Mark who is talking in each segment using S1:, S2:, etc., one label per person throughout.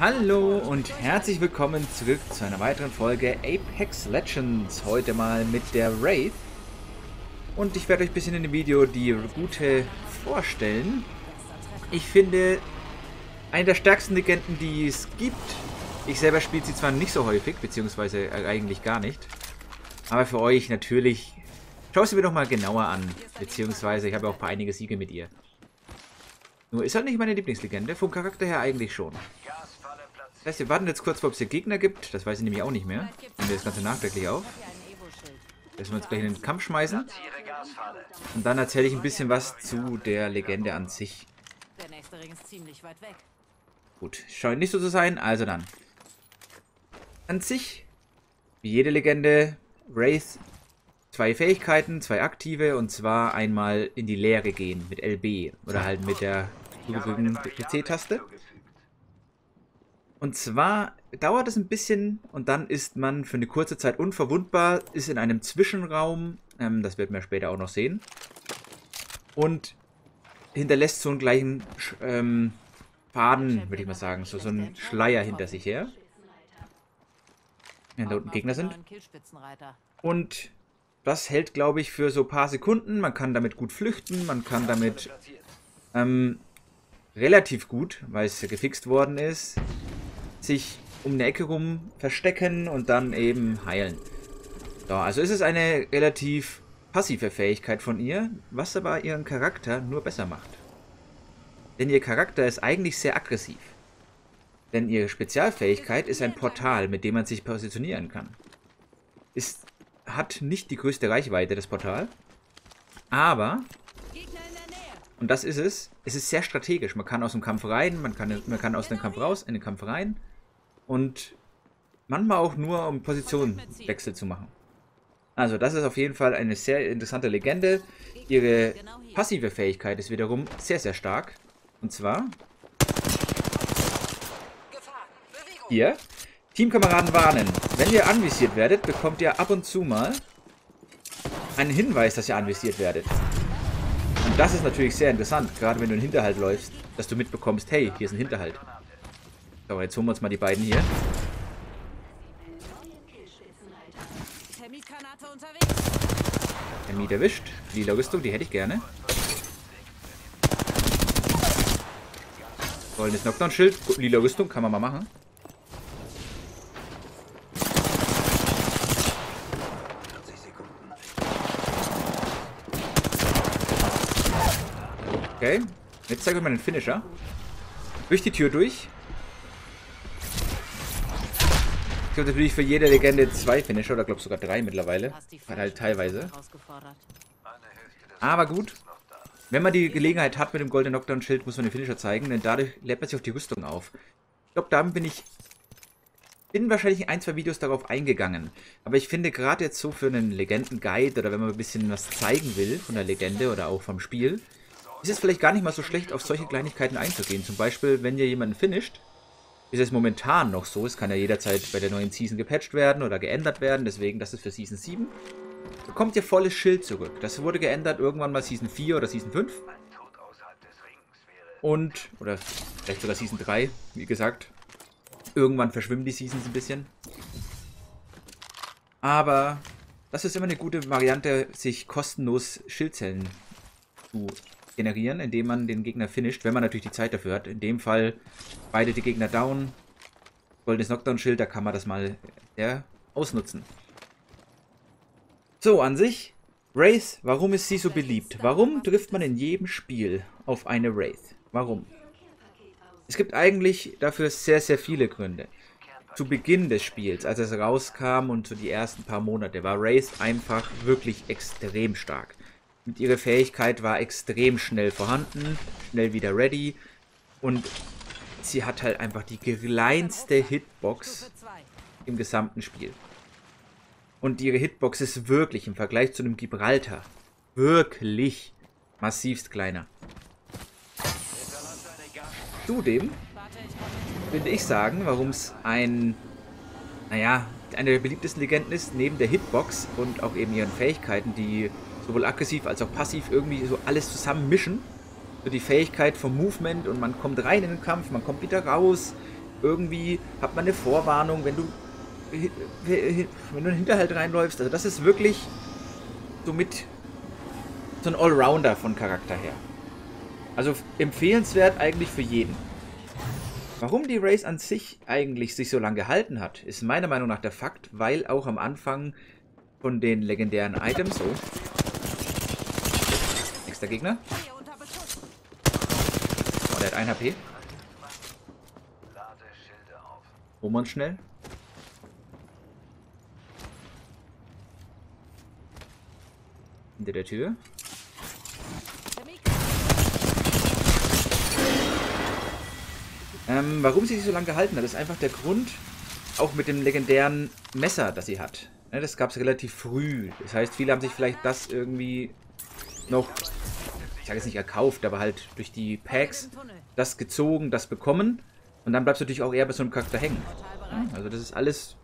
S1: Hallo und herzlich willkommen zurück zu einer weiteren Folge Apex Legends. Heute mal mit der Wraith. Und ich werde euch ein bisschen in dem Video die Route vorstellen. Ich finde, eine der stärksten Legenden, die es gibt. Ich selber spiele sie zwar nicht so häufig, beziehungsweise eigentlich gar nicht. Aber für euch natürlich, schaut sie mir doch mal genauer an. Beziehungsweise ich habe auch ein paar einige Siege mit ihr. Nur ist halt nicht meine Lieblingslegende, vom Charakter her eigentlich schon. Das heißt, wir warten jetzt kurz, ob es hier Gegner gibt. Das weiß ich nämlich auch nicht mehr. Nehmen wir das Ganze nachträglich auf. Lassen wir uns gleich in den Kampf schmeißen. Und dann erzähle ich ein bisschen was zu der Legende an sich. Gut, scheint nicht so zu sein, also dann. An sich, wie jede Legende, Wraith zwei Fähigkeiten, zwei aktive, und zwar einmal in die Leere gehen mit LB oder halt mit der PC-Taste. Und zwar dauert es ein bisschen und dann ist man für eine kurze Zeit unverwundbar, ist in einem Zwischenraum, ähm, das wird man später auch noch sehen, und hinterlässt so einen gleichen ähm, Faden, würde ich mal sagen, so, so einen Schleier hinter sich her. Wenn da unten Gegner sind. Und das hält, glaube ich, für so ein paar Sekunden. Man kann damit gut flüchten, man kann damit ähm, relativ gut, weil es gefixt worden ist, sich um eine Ecke rum verstecken und dann eben heilen. So, also ist es eine relativ passive Fähigkeit von ihr, was aber ihren Charakter nur besser macht. Denn ihr Charakter ist eigentlich sehr aggressiv. Denn ihre Spezialfähigkeit ist ein Portal, mit dem man sich positionieren kann. Ist, hat nicht die größte Reichweite, das Portal. Aber, und das ist es, es ist sehr strategisch. Man kann aus dem Kampf rein, man kann, man kann aus dem Kampf raus, in den Kampf rein. Und manchmal auch nur, um Positionenwechsel zu machen. Also das ist auf jeden Fall eine sehr interessante Legende. Ihre passive Fähigkeit ist wiederum sehr, sehr stark. Und zwar... Hier. Teamkameraden warnen. Wenn ihr anvisiert werdet, bekommt ihr ab und zu mal einen Hinweis, dass ihr anvisiert werdet. Das ist natürlich sehr interessant, gerade wenn du in den Hinterhalt läufst, dass du mitbekommst, hey, hier ist ein Hinterhalt. So, jetzt holen wir uns mal die beiden hier. Termit erwischt. Lila Rüstung, die hätte ich gerne. Goldenes Knockdown-Schild. Lila Rüstung, kann man mal machen. Okay. Jetzt zeige ich mal den Finisher. Durch die Tür durch. Es gibt natürlich für jede Legende zwei Finisher, oder glaube sogar drei mittlerweile. Halt teilweise. Aber gut. Wenn man die Gelegenheit hat mit dem Golden Knockdown Schild, muss man den Finisher zeigen, denn dadurch lädt man sich auf die Rüstung auf. Ich glaube, damit bin ich bin wahrscheinlich in ein, zwei Videos darauf eingegangen. Aber ich finde gerade jetzt so für einen Legenden-Guide oder wenn man ein bisschen was zeigen will von der Legende oder auch vom Spiel, ist es vielleicht gar nicht mal so schlecht, auf solche Kleinigkeiten einzugehen. Zum Beispiel, wenn ihr jemanden finisht, ist es momentan noch so, es kann ja jederzeit bei der neuen Season gepatcht werden oder geändert werden, deswegen, das ist für Season 7. Bekommt ihr volles Schild zurück. Das wurde geändert irgendwann mal Season 4 oder Season 5. Und, oder vielleicht sogar Season 3, wie gesagt. Irgendwann verschwimmen die Seasons ein bisschen. Aber das ist immer eine gute Variante, sich kostenlos Schildzellen zu generieren, indem man den Gegner finisht, wenn man natürlich die Zeit dafür hat. In dem Fall beide die Gegner down. Goldenes Knockdown-Schild, da kann man das mal ja, ausnutzen. So, an sich, Wraith, warum ist sie so beliebt? Warum trifft man in jedem Spiel auf eine Wraith? Warum? Es gibt eigentlich dafür sehr, sehr viele Gründe. Zu Beginn des Spiels, als es rauskam und so die ersten paar Monate, war Wraith einfach wirklich extrem stark. Und ihre Fähigkeit war extrem schnell vorhanden, schnell wieder ready. Und sie hat halt einfach die kleinste Hitbox im gesamten Spiel. Und ihre Hitbox ist wirklich im Vergleich zu einem Gibraltar wirklich massivst kleiner. Zudem würde ich sagen, warum es ein, naja, eine der beliebtesten Legenden ist, neben der Hitbox und auch eben ihren Fähigkeiten, die sowohl aggressiv als auch passiv irgendwie so alles zusammen mischen. So die Fähigkeit vom Movement und man kommt rein in den Kampf, man kommt wieder raus. Irgendwie hat man eine Vorwarnung, wenn du, wenn du in den Hinterhalt reinläufst. Also das ist wirklich somit so ein Allrounder von Charakter her. Also empfehlenswert eigentlich für jeden. Warum die Race an sich eigentlich sich so lange gehalten hat, ist meiner Meinung nach der Fakt, weil auch am Anfang von den legendären Items so. Nächster Gegner. Oh, der hat 1 HP. Uns schnell. Hinter der Tür. Ähm, warum sie sich so lange gehalten hat, ist einfach der Grund, auch mit dem legendären Messer, das sie hat. Ja, das gab es relativ früh. Das heißt, viele haben sich vielleicht das irgendwie noch, sage jetzt nicht erkauft, aber halt durch die Packs das gezogen, das bekommen. Und dann bleibst du natürlich auch eher bei so einem Charakter hängen. Also das ist alles...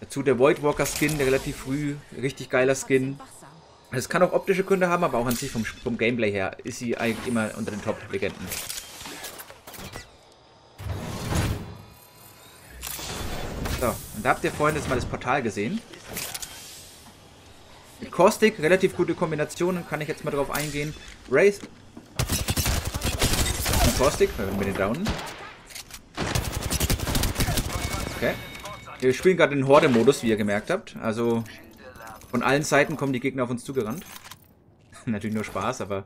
S1: Dazu der Voidwalker Skin, der relativ früh, richtig geiler Skin. Es kann auch optische Gründe haben, aber auch an sich vom, vom Gameplay her ist sie eigentlich immer unter den Top-Legenden. So, und da habt ihr vorhin jetzt mal das Portal gesehen. Caustic, relativ gute Kombinationen, kann ich jetzt mal drauf eingehen. Wraith. Caustic, mit den Downen. Okay. Wir spielen gerade den Horde-Modus, wie ihr gemerkt habt. Also von allen Seiten kommen die Gegner auf uns zugerannt. Natürlich nur Spaß, aber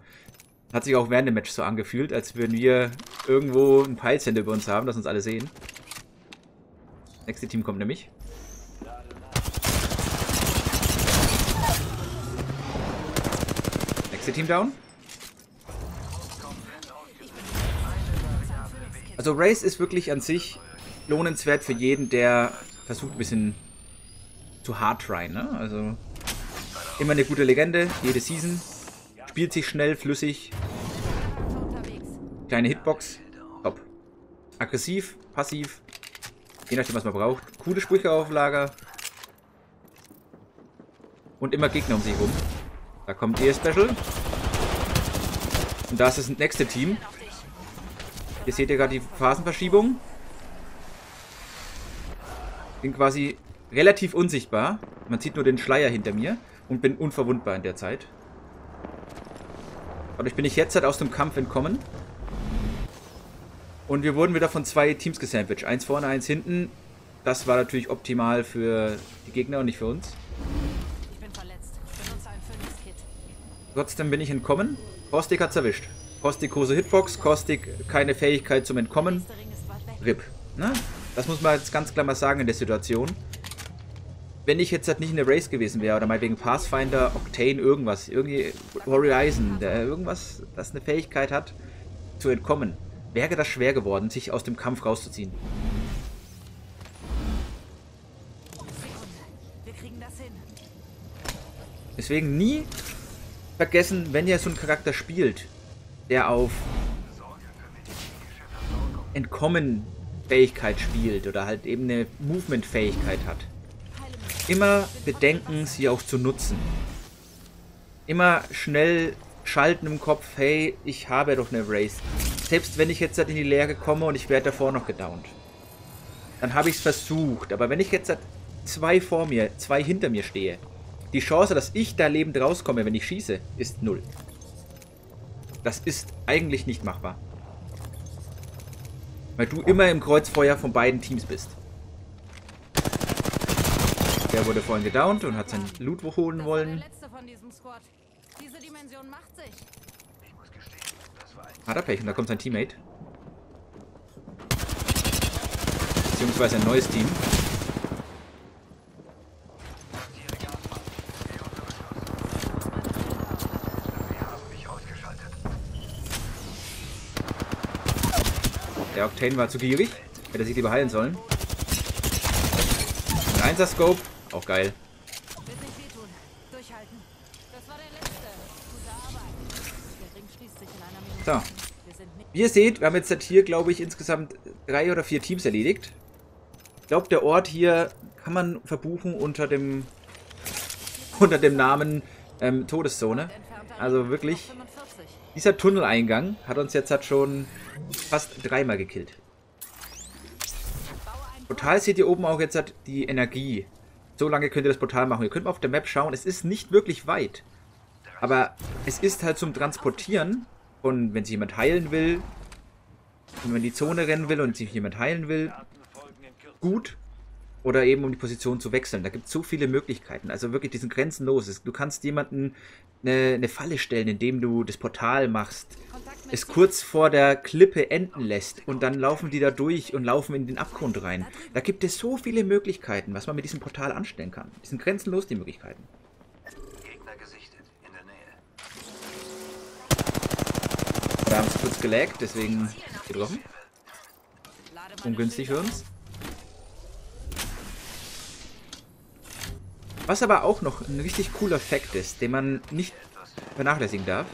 S1: hat sich auch während dem Match so angefühlt, als würden wir irgendwo ein Peilsender über uns haben, das uns alle sehen. Nächste Team kommt nämlich. Nächste Team down. Also Race ist wirklich an sich lohnenswert für jeden, der versucht ein bisschen zu hard tryen. Ne? Also immer eine gute Legende, jede Season. Spielt sich schnell, flüssig. Kleine Hitbox. Top. Aggressiv, passiv. Je nachdem, was man braucht. Coole Sprüche auf Lager. Und immer Gegner um sich rum. Da kommt ihr Special. Und da ist das nächste Team. Hier seht ihr gerade die Phasenverschiebung. Bin quasi relativ unsichtbar. Man sieht nur den Schleier hinter mir. Und bin unverwundbar in der Zeit. Dadurch bin ich jetzt halt aus dem Kampf entkommen. Und wir wurden wieder von zwei Teams gesandwiched. Eins vorne, eins hinten. Das war natürlich optimal für die Gegner und nicht für uns. Ich bin verletzt. Benutze ein Phoenix-Kit. Trotzdem bin ich entkommen. Kostik hat's erwischt. Kostik Hose Hitbox, Kostik keine Fähigkeit zum Entkommen. RIP. Na? Das muss man jetzt ganz klar mal sagen in der Situation. Wenn ich jetzt halt nicht in der Race gewesen wäre, oder mal wegen Pathfinder, Octane, irgendwas, irgendwie Horizon, der irgendwas, das eine Fähigkeit hat, zu entkommen, wäre das schwer geworden, sich aus dem Kampf rauszuziehen. Deswegen nie vergessen, wenn ihr so einen Charakter spielt, der auf Entkommen-Fähigkeit spielt oder halt eben eine Movement-Fähigkeit hat. Immer bedenken, sie auch zu nutzen. Immer schnell schalten im Kopf, hey, ich habe doch eine Race. Selbst wenn ich jetzt halt in die Leere komme und ich werde davor noch gedownt. Dann habe ich es versucht. Aber wenn ich jetzt halt zwei vor mir, zwei hinter mir stehe, die Chance, dass ich da lebend rauskomme, wenn ich schieße, ist null. Das ist eigentlich nicht machbar. Weil du immer im Kreuzfeuer von beiden Teams bist. Der wurde vorhin gedownt und hat sein Loot holen wollen. Hat er Pech und da kommt sein Teammate. Beziehungsweise ein neues Team. Der Octane war zu gierig. Hätte sich lieber heilen sollen. Ein Einser-Scope. Auch geil. So. Wie ihr seht, wir haben jetzt hier, glaube ich, insgesamt drei oder vier Teams erledigt. Ich glaube, der Ort hier kann man verbuchen unter dem unter dem Namen ähm, Todeszone. Also wirklich, dieser Tunneleingang hat uns jetzt halt schon fast dreimal gekillt. Portal seht ihr oben auch jetzt hat die Energie. So lange könnt ihr das Portal machen. Ihr könnt mal auf der Map schauen. Es ist nicht wirklich weit. Aber es ist halt zum Transportieren. Und wenn sich jemand heilen will, wenn die Zone rennen will und sich jemand heilen will, gut. Oder eben um die Position zu wechseln. Da gibt es so viele Möglichkeiten. Also wirklich, die sind grenzenlos. Du kannst jemanden eine, eine Falle stellen, indem du das Portal machst, es kurz vor der Klippe enden lässt und dann laufen die da durch und laufen in den Abgrund rein. Da gibt es so viele Möglichkeiten, was man mit diesem Portal anstellen kann. Die sind grenzenlos, die Möglichkeiten. Gegner gesichtet, in der Nähe. Wir haben es kurz gelaggt, deswegen gebrochen. Ungünstig für uns. Was aber auch noch ein richtig cooler Fakt ist, den man nicht vernachlässigen darf.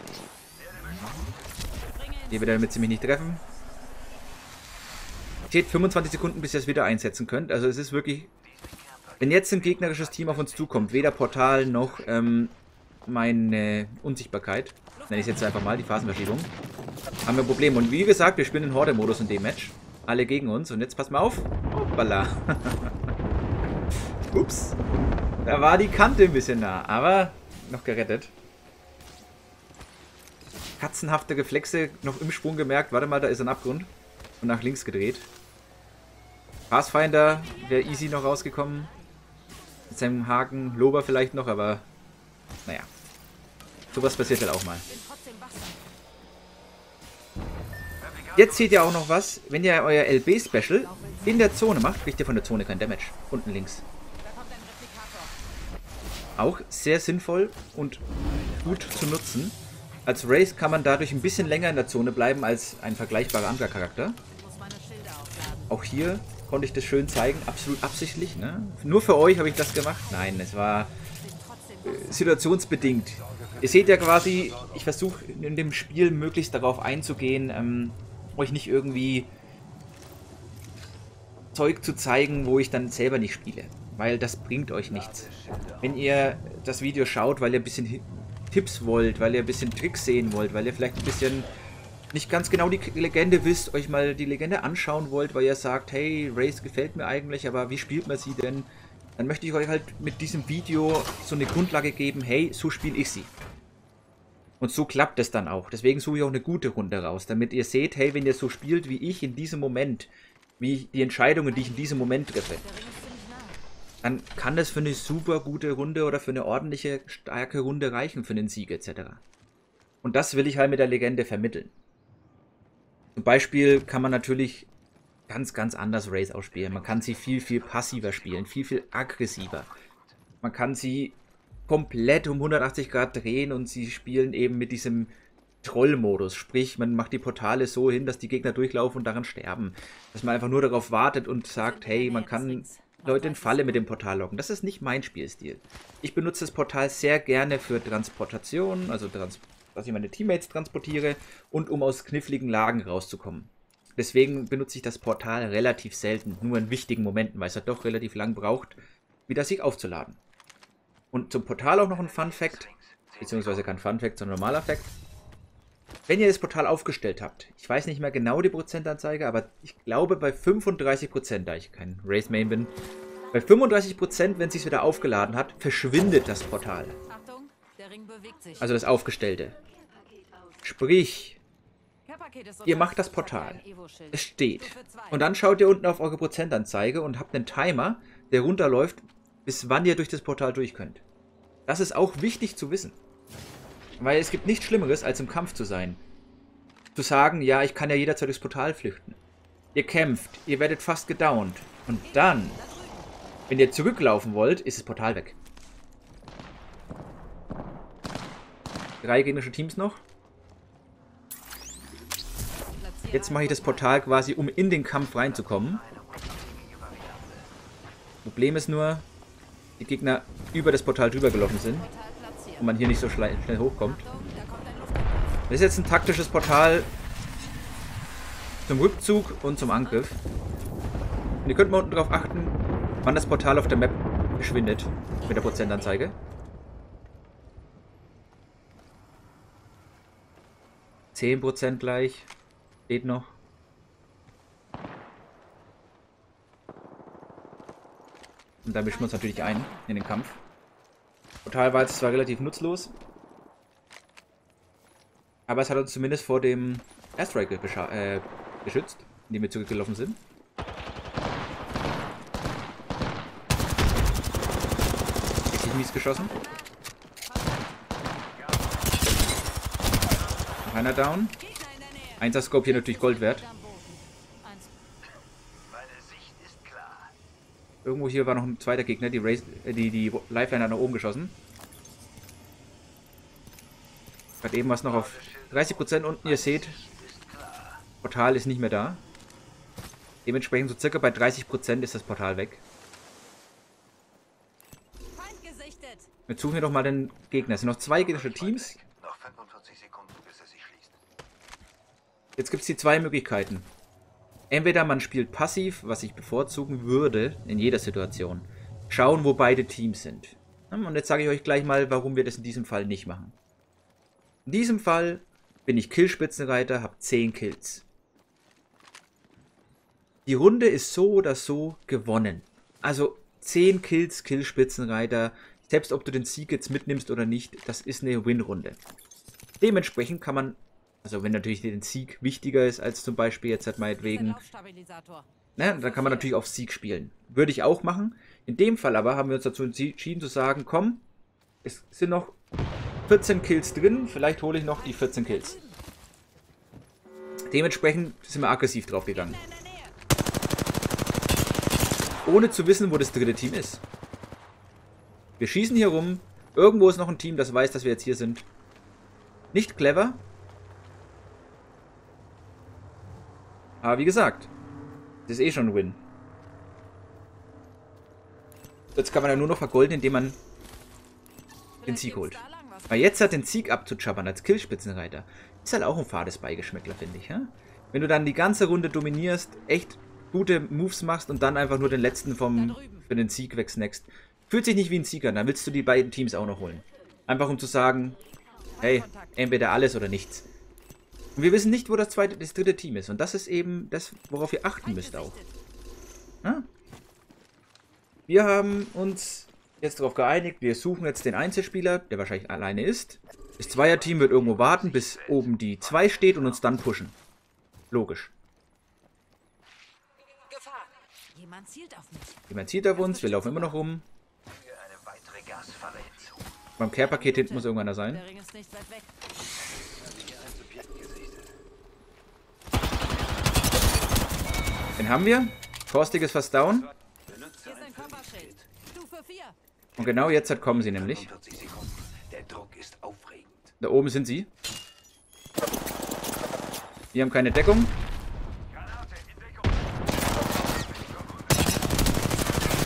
S1: Hier wird er damit ziemlich nicht treffen. Steht 25 Sekunden, bis ihr es wieder einsetzen könnt. Also es ist wirklich... Wenn jetzt ein gegnerisches Team auf uns zukommt, weder Portal noch ähm, meine Unsichtbarkeit, nenne ich es jetzt einfach mal, die Phasenverschiebung, haben wir ein Problem. Und wie gesagt, wir spielen den Horde-Modus in dem Match. Alle gegen uns. Und jetzt passt mal auf. Hoppala. Ups. Da war die Kante ein bisschen nah, aber noch gerettet. Katzenhafte Reflexe noch im Sprung gemerkt. Warte mal, da ist ein Abgrund. Und nach links gedreht. Pathfinder wäre easy noch rausgekommen. Mit seinem Haken. Lober vielleicht noch, aber naja. Sowas passiert halt auch mal. Jetzt seht ihr auch noch was. Wenn ihr euer LB-Special in der Zone macht, kriegt ihr von der Zone kein Damage. Unten links. Auch sehr sinnvoll und gut zu nutzen. Als Race kann man dadurch ein bisschen länger in der Zone bleiben als ein vergleichbarer anderer Charakter. Auch hier konnte ich das schön zeigen, absolut absichtlich. Ne? Nur für euch habe ich das gemacht. Nein, es war äh, situationsbedingt. Ihr seht ja quasi, ich versuche in dem Spiel möglichst darauf einzugehen, ähm, euch nicht irgendwie Zeug zu zeigen, wo ich dann selber nicht spiele weil das bringt euch nichts. Wenn ihr das Video schaut, weil ihr ein bisschen Tipps wollt, weil ihr ein bisschen Tricks sehen wollt, weil ihr vielleicht ein bisschen nicht ganz genau die Legende wisst, euch mal die Legende anschauen wollt, weil ihr sagt, hey, Race gefällt mir eigentlich, aber wie spielt man sie denn? Dann möchte ich euch halt mit diesem Video so eine Grundlage geben, hey, so spiele ich sie. Und so klappt es dann auch. Deswegen suche ich auch eine gute Runde raus, damit ihr seht, hey, wenn ihr so spielt wie ich in diesem Moment, wie die Entscheidungen, die ich in diesem Moment treffe, dann kann das für eine super gute Runde oder für eine ordentliche, starke Runde reichen, für einen Sieg etc. Und das will ich halt mit der Legende vermitteln. Zum Beispiel kann man natürlich ganz, ganz anders Race ausspielen. Man kann sie viel, viel passiver spielen, viel, viel aggressiver. Man kann sie komplett um 180 Grad drehen und sie spielen eben mit diesem Trollmodus. Sprich, man macht die Portale so hin, dass die Gegner durchlaufen und daran sterben. Dass man einfach nur darauf wartet und sagt, hey, man kann Leute in Falle mit dem Portal locken. Das ist nicht mein Spielstil. Ich benutze das Portal sehr gerne für Transportation, also trans dass ich meine Teammates transportiere und um aus kniffligen Lagen rauszukommen. Deswegen benutze ich das Portal relativ selten, nur in wichtigen Momenten, weil es ja doch relativ lang braucht, wieder sich aufzuladen. Und zum Portal auch noch ein Fun Fact, beziehungsweise kein Fun Fact, sondern normaler Fact. Wenn ihr das Portal aufgestellt habt, ich weiß nicht mehr genau die Prozentanzeige, aber ich glaube bei 35%, da ich kein Race Main bin, bei 35%, wenn es sich wieder aufgeladen hat, verschwindet das Portal. Also das Aufgestellte. Sprich, ihr macht das Portal. Es steht. Und dann schaut ihr unten auf eure Prozentanzeige und habt einen Timer, der runterläuft, bis wann ihr durch das Portal durch könnt. Das ist auch wichtig zu wissen. Weil es gibt nichts Schlimmeres, als im Kampf zu sein. Zu sagen, ja, ich kann ja jederzeit durchs Portal flüchten. Ihr kämpft, ihr werdet fast gedownt. Und dann, wenn ihr zurücklaufen wollt, ist das Portal weg. Drei gegnerische Teams noch. Jetzt mache ich das Portal quasi, um in den Kampf reinzukommen. Problem ist nur, die Gegner über das Portal drüber gelaufen sind und man hier nicht so schnell hochkommt. Das ist jetzt ein taktisches Portal zum Rückzug und zum Angriff. Und ihr könnt mal unten drauf achten, wann das Portal auf der Map verschwindet mit der Prozentanzeige. Zehn Prozent gleich. Steht noch. Und da mischen wir uns natürlich ein in den Kampf. Jetzt zwar relativ nutzlos. Aber es hat uns zumindest vor dem Airstrike äh, geschützt, in dem wir zurückgelaufen sind. Richtig mies geschossen. Noch einer down. Einser Scope hier natürlich Gold wert. Irgendwo hier war noch ein zweiter Gegner, die, Race, äh, die, die Lifeline hat nach oben geschossen. Gerade eben was noch auf 30% unten, ihr seht, Portal ist nicht mehr da. Dementsprechend so circa bei 30% ist das Portal weg. Jetzt suchen wir doch mal den Gegner. Es sind noch zwei gegnerische Teams. Jetzt gibt es die zwei Möglichkeiten. Entweder man spielt passiv, was ich bevorzugen würde in jeder Situation. Schauen, wo beide Teams sind. Und jetzt sage ich euch gleich mal, warum wir das in diesem Fall nicht machen. In diesem Fall bin ich Killspitzenreiter, habe 10 Kills. Die Runde ist so oder so gewonnen. Also 10 Kills, Killspitzenreiter. Selbst ob du den Sieg jetzt mitnimmst oder nicht, das ist eine Win-Runde. Dementsprechend kann man also wenn natürlich den Sieg wichtiger ist als zum Beispiel jetzt halt meinetwegen. Na, dann kann man natürlich auf Sieg spielen. Würde ich auch machen. In dem Fall aber haben wir uns dazu entschieden zu sagen, komm, es sind noch 14 Kills drin, vielleicht hole ich noch die 14 Kills. Dementsprechend sind wir aggressiv drauf gegangen. Ohne zu wissen, wo das dritte Team ist. Wir schießen hier rum. Irgendwo ist noch ein Team, das weiß, dass wir jetzt hier sind. Nicht clever, Aber wie gesagt, das ist eh schon ein Win. Jetzt kann man ja nur noch vergolden, indem man den Sieg holt. Weil jetzt hat den Sieg abzuchappern als Killspitzenreiter, ist halt auch ein fades Beigeschmäckler, finde ich. Ja? Wenn du dann die ganze Runde dominierst, echt gute Moves machst und dann einfach nur den letzten vom, für den Sieg wegsnackst, fühlt sich nicht wie ein Sieger, dann willst du die beiden Teams auch noch holen. Einfach um zu sagen, hey, entweder alles oder nichts. Und wir wissen nicht, wo das zweite, das dritte Team ist. Und das ist eben das, worauf ihr achten müsst auch. Ja? Wir haben uns jetzt darauf geeinigt, wir suchen jetzt den Einzelspieler, der wahrscheinlich alleine ist. Das Zweierteam wird irgendwo warten, bis oben die 2 steht und uns dann pushen. Logisch. Jemand zielt auf mich. Jemand zielt auf uns, wir laufen immer noch rum. Beim Care-Paket hinten muss irgendwann da sein. Der Ring ist nicht weit weg. Haben wir. Forstig ist fast down. Und genau jetzt kommen sie nämlich. Da oben sind sie. Wir haben keine Deckung.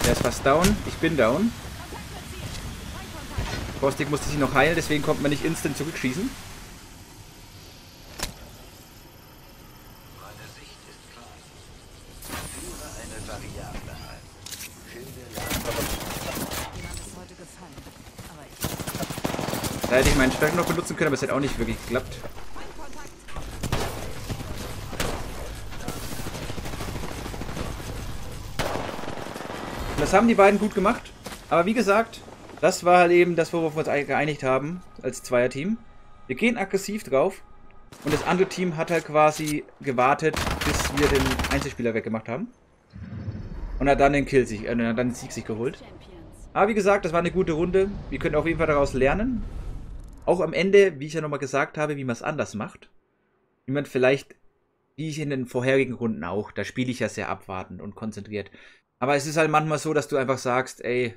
S1: Der ist fast down. Ich bin down. Forstig musste sich noch heilen, deswegen kommt man nicht instant zurückschießen. Da hätte ich meinen Stärken noch benutzen können, aber es hätte auch nicht wirklich geklappt. Das haben die beiden gut gemacht. Aber wie gesagt, das war halt eben das, worauf wir uns geeinigt haben als Zweierteam. Wir gehen aggressiv drauf. Und das andere Team hat halt quasi gewartet, bis wir den Einzelspieler weggemacht haben. Und hat dann den Kill sich, äh, dann den Sieg sich geholt. Aber wie gesagt, das war eine gute Runde. Wir können auf jeden Fall daraus lernen. Auch am Ende, wie ich ja nochmal gesagt habe, wie man es anders macht. Wie man vielleicht, wie ich in den vorherigen Runden auch, da spiele ich ja sehr abwartend und konzentriert. Aber es ist halt manchmal so, dass du einfach sagst, ey,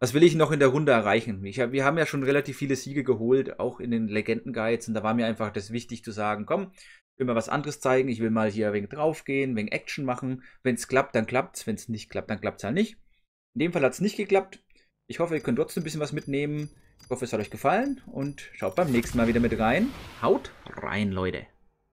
S1: was will ich noch in der Runde erreichen? Ich wir haben ja schon relativ viele Siege geholt, auch in den Legenden-Guides. Und da war mir einfach das wichtig zu sagen, komm, will mal was anderes zeigen. Ich will mal hier wenig draufgehen, wenig Action machen. Wenn es klappt, dann klappt es. Wenn es nicht klappt, dann klappt es halt nicht. In dem Fall hat es nicht geklappt. Ich hoffe, ihr könnt trotzdem ein bisschen was mitnehmen. Ich hoffe, es hat euch gefallen und schaut beim nächsten Mal wieder mit rein. Haut rein, Leute.